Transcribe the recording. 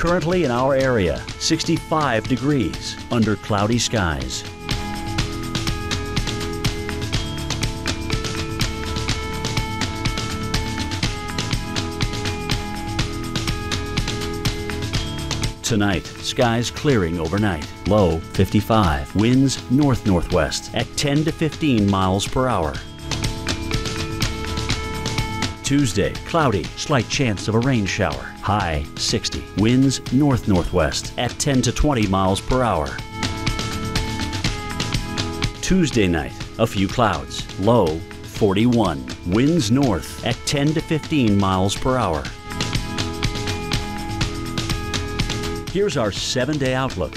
Currently in our area, 65 degrees under cloudy skies. Tonight, skies clearing overnight. Low 55. Winds north northwest at 10 to 15 miles per hour. Tuesday, cloudy, slight chance of a rain shower. High 60. Winds north northwest at 10 to 20 miles per hour. Tuesday night, a few clouds. Low 41. Winds north at 10 to 15 miles per hour. Here's our seven day outlook.